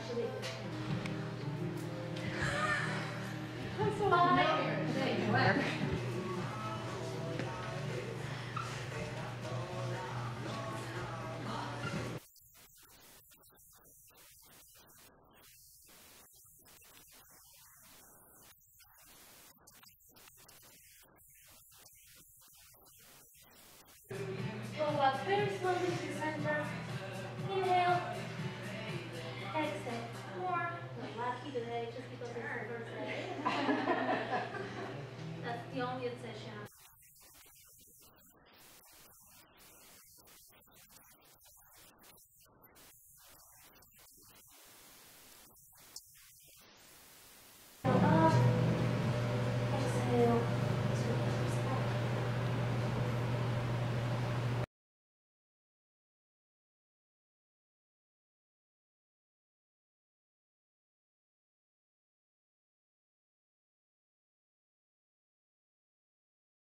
actually. Well, at Paris Convention Center, the only exception